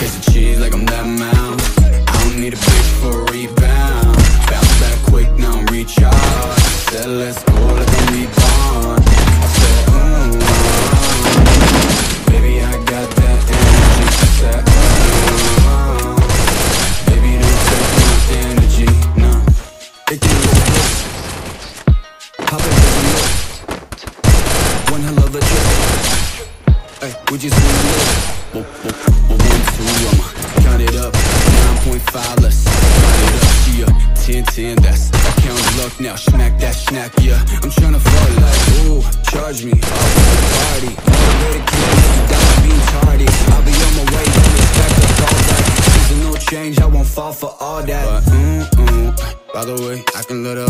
Chasing cheese like I'm that mouse. I don't need a bitch for a rebound. Bounce back quick, now I'm recharge. Said let's go like I'm. I said, mm, baby I got that energy. She said, mm, baby don't take my energy, no. It can look good. Pop it, baby, look. One hell of a trip. Hey, we just wanna live. Two, I'ma count it up. 9.5, let's count it up. She a 10, 10, that's account luck now. Smack that snack, yeah. I'm tryna fuck like, ooh, charge me up party. Kid, you got me being tardy. I'll be on my way, don't expect a call back. There's no change, I won't fall for all that. But, mm, mm, by the way, I can let up.